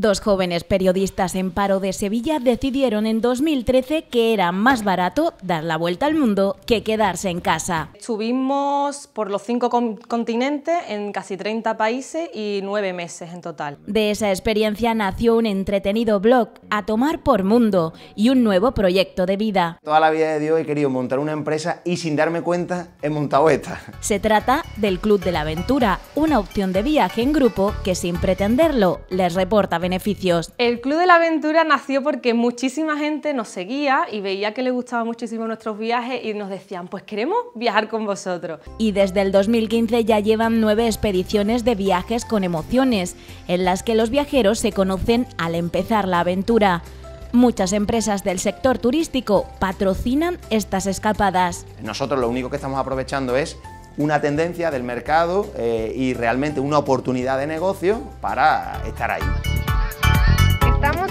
Dos jóvenes periodistas en paro de Sevilla decidieron en 2013 que era más barato dar la vuelta al mundo que quedarse en casa. Subimos por los cinco continentes en casi 30 países y nueve meses en total. De esa experiencia nació un entretenido blog, A Tomar por Mundo, y un nuevo proyecto de vida. Toda la vida de Dios he querido montar una empresa y sin darme cuenta he montado esta. Se trata del Club de la Aventura, una opción de viaje en grupo que sin pretenderlo les reporta beneficios. El Club de la Aventura nació porque muchísima gente nos seguía y veía que le gustaban muchísimo nuestros viajes y nos decían, pues queremos viajar con vosotros. Y desde el 2015 ya llevan nueve expediciones de viajes con emociones, en las que los viajeros se conocen al empezar la aventura. Muchas empresas del sector turístico patrocinan estas escapadas. Nosotros lo único que estamos aprovechando es una tendencia del mercado eh, y realmente una oportunidad de negocio para estar ahí.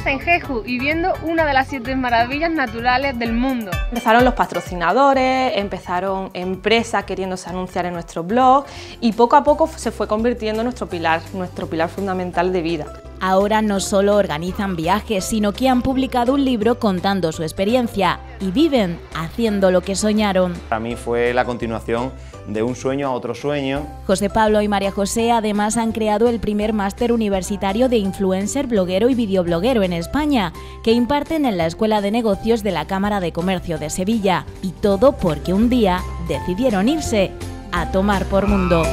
En Jeju y viendo una de las siete maravillas naturales del mundo. Empezaron los patrocinadores, empezaron empresas queriéndose anunciar en nuestro blog y poco a poco se fue convirtiendo en nuestro pilar, nuestro pilar fundamental de vida. Ahora no solo organizan viajes, sino que han publicado un libro contando su experiencia y viven haciendo lo que soñaron. Para mí fue la continuación de un sueño a otro sueño. José Pablo y María José además han creado el primer máster universitario de influencer, bloguero y videobloguero en España, que imparten en la Escuela de Negocios de la Cámara de Comercio de Sevilla. Y todo porque un día decidieron irse a tomar por mundo.